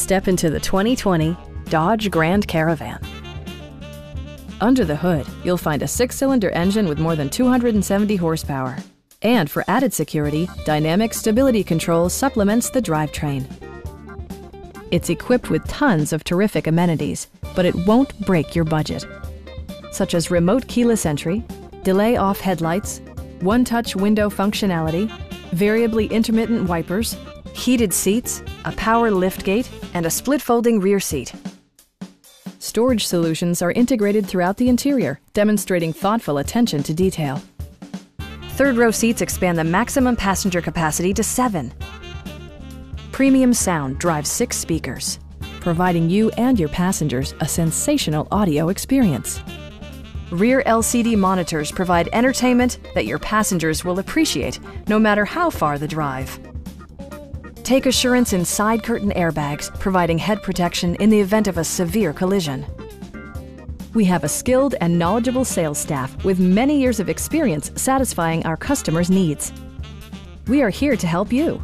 Step into the 2020 Dodge Grand Caravan. Under the hood, you'll find a six-cylinder engine with more than 270 horsepower. And for added security, Dynamic Stability Control supplements the drivetrain. It's equipped with tons of terrific amenities, but it won't break your budget. Such as remote keyless entry, delay off headlights, one-touch window functionality, variably intermittent wipers, heated seats, a power liftgate, and a split folding rear seat. Storage solutions are integrated throughout the interior, demonstrating thoughtful attention to detail. Third row seats expand the maximum passenger capacity to seven. Premium sound drives six speakers, providing you and your passengers a sensational audio experience. Rear LCD monitors provide entertainment that your passengers will appreciate no matter how far the drive. Take assurance in side curtain airbags, providing head protection in the event of a severe collision. We have a skilled and knowledgeable sales staff with many years of experience satisfying our customers' needs. We are here to help you.